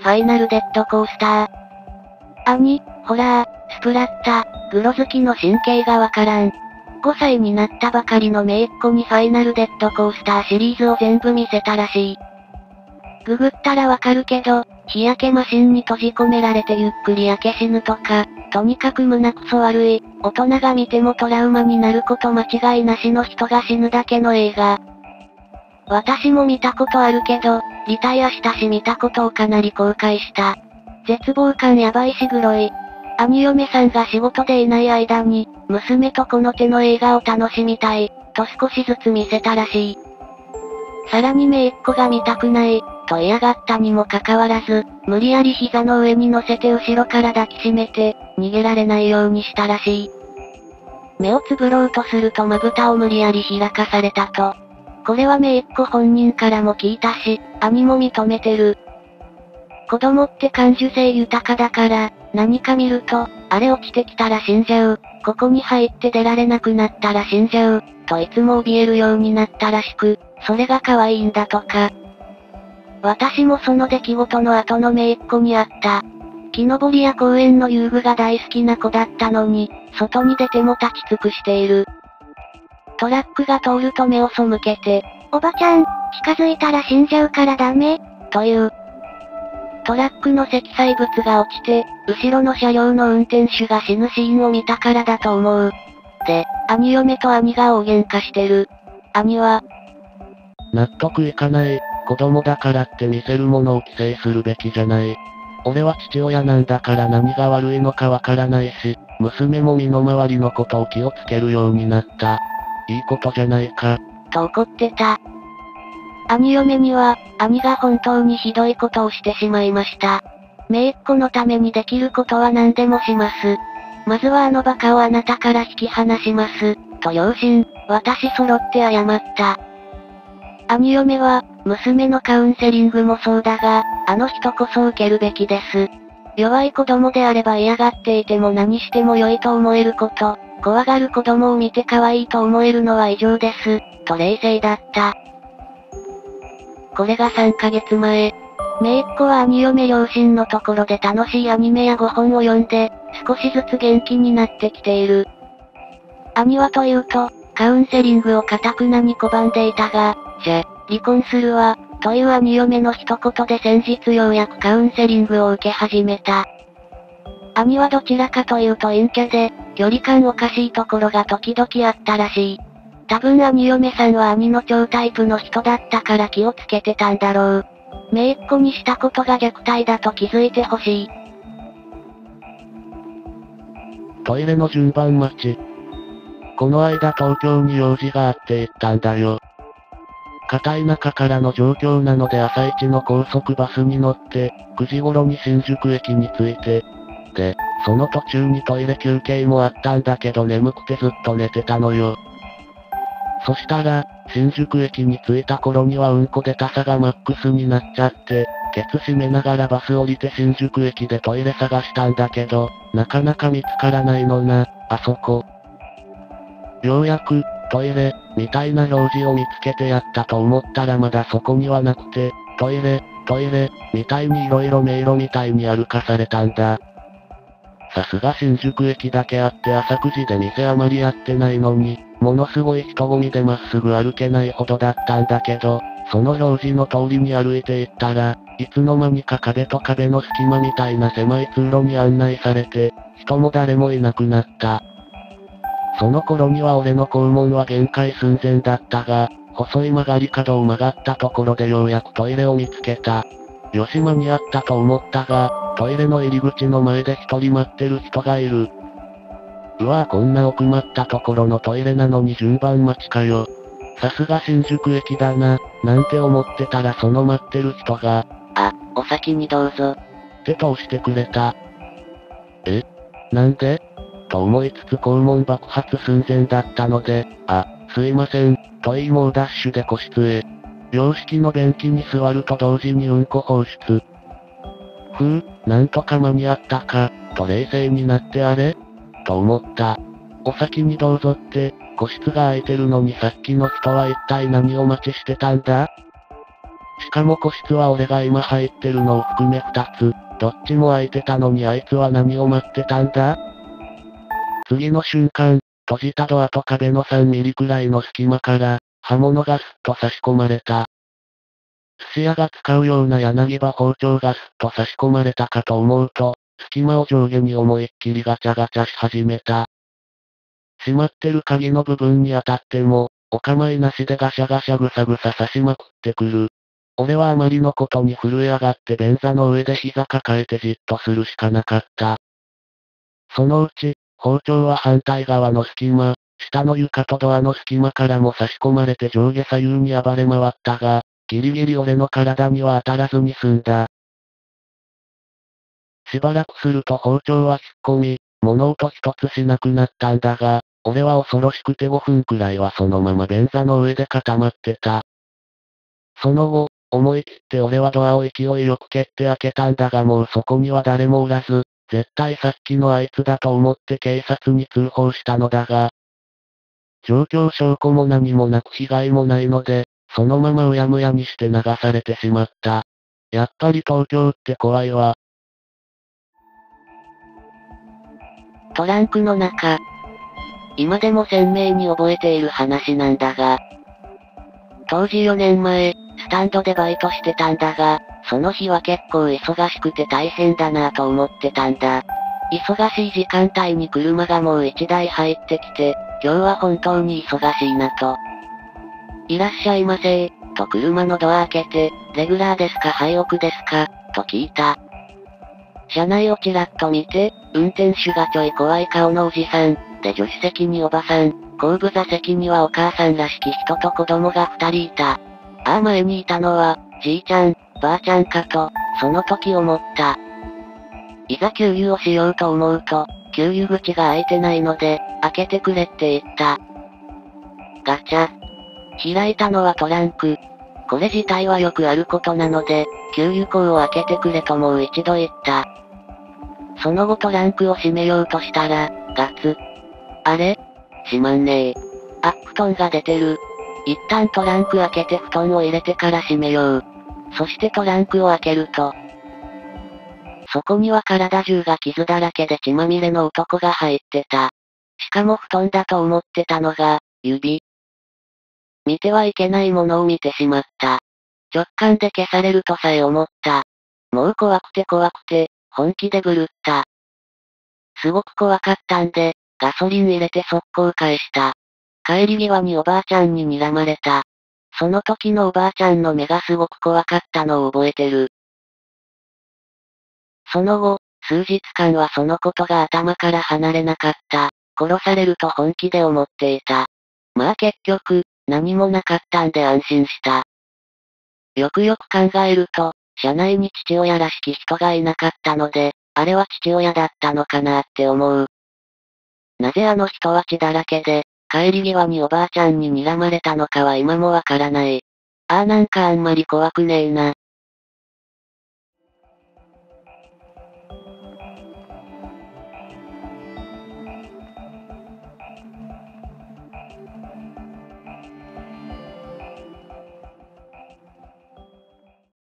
ファイナルデッドコースター。兄、ホラー、スプラッタ、グロ好きの神経がわからん。5歳になったばかりの姪っ子にファイナルデッドコースターシリーズを全部見せたらしい。ググったらわかるけど、日焼けマシンに閉じ込められてゆっくり焼け死ぬとか、とにかく胸くそ悪い、大人が見てもトラウマになること間違いなしの人が死ぬだけの映画。私も見たことあるけど、リタイアしたし見たことをかなり後悔した。絶望感やばいしグロい。兄嫁さんが仕事でいない間に、娘とこの手の映画を楽しみたい、と少しずつ見せたらしい。さらに姪っ子が見たくない、と嫌がったにもかかわらず、無理やり膝の上に乗せて後ろから抱きしめて、逃げられないようにしたらしい。目をつぶろうとするとまぶたを無理やり開かされたと。これは姪っ子本人からも聞いたし、兄も認めてる。子供って感受性豊かだから、何か見ると、あれ落ちてきたら死んじゃう、ここに入って出られなくなったら死んじゃう、といつも怯えるようになったらしく、それが可愛いんだとか。私もその出来事の後の姪っ子にあった。木登りや公園の遊具が大好きな子だったのに、外に出ても立ち尽くしている。トラックが通ると目を背けて、おばちゃん、近づいたら死んじゃうからダメ、という。トラックの積載物が落ちて、後ろの車両の運転手が死ぬシーンを見たからだと思う。で、兄嫁と兄が大喧嘩してる。兄は、納得いかない。子供だからって見せるものを規制するべきじゃない。俺は父親なんだから何が悪いのかわからないし、娘も身の回りのことを気をつけるようになった。いいことじゃないか。と怒ってた。兄嫁には、兄が本当にひどいことをしてしまいました。姪っ子のためにできることは何でもします。まずはあの馬鹿をあなたから引き離します。と両親、私揃って謝った。兄嫁は、娘のカウンセリングもそうだが、あの人こそ受けるべきです。弱い子供であれば嫌がっていても何しても良いと思えること、怖がる子供を見て可愛いと思えるのは異常です、と冷静だった。これが3ヶ月前。姪っ子は兄嫁両親のところで楽しいアニメや5本を読んで、少しずつ元気になってきている。兄はというと、カウンセリングを堅くなに拒んでいたが、じゃ、離婚するわ、という兄嫁の一言で先日ようやくカウンセリングを受け始めた。兄はどちらかというと陰キャで、距離感おかしいところが時々あったらしい。多分兄嫁さんは兄の超タイプの人だったから気をつけてたんだろう。姪っ子にしたことが虐待だと気づいてほしい。トイレの順番待ち。この間東京に用事があって行ったんだよ。片田舎からの状況なので朝一の高速バスに乗って、9時頃に新宿駅に着いて、で、その途中にトイレ休憩もあったんだけど眠くてずっと寝てたのよ。そしたら、新宿駅に着いた頃にはうんこ出たさがマックスになっちゃって、ケツ閉めながらバス降りて新宿駅でトイレ探したんだけど、なかなか見つからないのな、あそこ。ようやく、トイレ、みたいな表示を見つけてやったと思ったらまだそこにはなくて、トイレ、トイレ、みたいに色々迷路みたいに歩かされたんだ。さすが新宿駅だけあって朝9時で店あまりやってないのに、ものすごい人混みでまっすぐ歩けないほどだったんだけど、その表示の通りに歩いていったら、いつの間にか壁と壁の隙間みたいな狭い通路に案内されて、人も誰もいなくなった。その頃には俺の肛門は限界寸前だったが、細い曲がり角を曲がったところでようやくトイレを見つけた。よし間に合ったと思ったが、トイレの入り口の前で一人待ってる人がいる。うわぁこんな奥まったところのトイレなのに順番待ちかよ。さすが新宿駅だな、なんて思ってたらその待ってる人が、あ、お先にどうぞ。って通してくれた。え？なんでと思いつつ肛門爆発寸前だったので、あ、すいません、と言いもうダッシュで個室へ。洋式の便器に座ると同時にうんこ放出。ふう、なんとか間に合ったか、と冷静になってあれと思った。お先にどうぞって、個室が空いてるのにさっきの人は一体何を待ちしてたんだ？しかも個室は俺が今入ってるのを含め二つ、どっちも空いてたのにあいつは何を待ってたんだ？次の瞬間、閉じたドアと壁の3ミリくらいの隙間から、刃物がスッと差し込まれた。寿司屋が使うような柳刃包丁がスッと差し込まれたかと思うと、隙間を上下に思いっきりガチャガチャし始めた。閉まってる鍵の部分に当たっても、お構いなしでガシャガシャぐさぐさ刺しまくってくる。俺はあまりのことに震え上がって便座の上で膝抱えてじっとするしかなかった。そのうち、包丁は反対側の隙間、下の床とドアの隙間からも差し込まれて上下左右に暴れ回ったが、ギリギリ俺の体には当たらずに済んだ。しばらくすると包丁は引っ込み、物音一つしなくなったんだが、俺は恐ろしくて5分くらいはそのまま便座の上で固まってた。その後、思い切って俺はドアを勢いよく蹴って開けたんだがもうそこには誰もおらず、絶対さっきのあいつだと思って警察に通報したのだが、状況証拠も何もなく被害もないので、そのままうやむやにして流されてしまった。やっぱり東京って怖いわ。トランクの中。今でも鮮明に覚えている話なんだが、当時4年前、スタンドでバイトしてたんだが、その日は結構忙しくて大変だなぁと思ってたんだ。忙しい時間帯に車がもう1台入ってきて、今日は本当に忙しいなと。いらっしゃいませと車のドア開けて、レギュラーですか廃屋ですかと聞いた。車内をちらっと見て、運転手がちょい怖い顔のおじさん、で助手席におばさん、後部座席にはお母さんらしき人と子供が二人いた。ああ前にいたのは、じいちゃん、ばあちゃんかと、その時思った。いざ給油をしようと思うと、給油口が開いてないので、開けてくれって言った。ガチャ。開いたのはトランク。これ自体はよくあることなので、給油口を開けてくれともう一度言った。その後トランクを閉めようとしたら、ガツ。あれ？閉まんねえ。あ、布団が出てる。一旦トランク開けて布団を入れてから閉めよう。そしてトランクを開けると、そこには体中が傷だらけで血まみれの男が入ってた。しかも布団だと思ってたのが、指。見てはいけないものを見てしまった。直感で消されるとさえ思った。もう怖くて怖くて、本気で狂った。すごく怖かったんで、ガソリン入れて速攻返した。帰り際におばあちゃんに睨まれた。その時のおばあちゃんの目がすごく怖かったのを覚えてる。その後、数日間はそのことが頭から離れなかった。殺されると本気で思っていた。まあ結局、何もなかったんで安心した。よくよく考えると、車内に父親らしき人がいなかったので、あれは父親だったのかなって思う。なぜあの人は血だらけで、帰り際におばあちゃんに睨まれたのかは今もわからない。ああなんかあんまり怖くねえな、